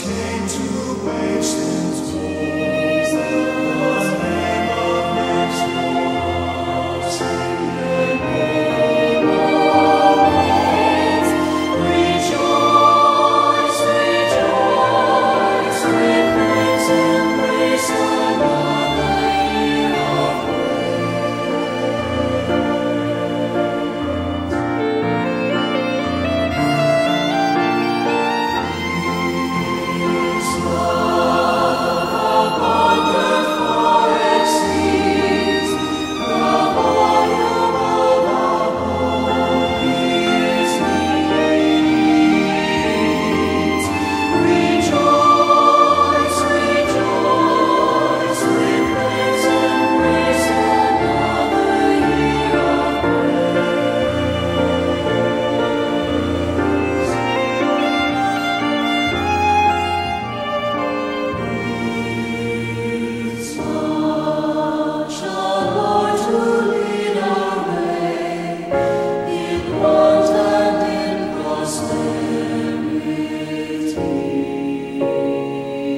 came to wastelands.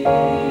You.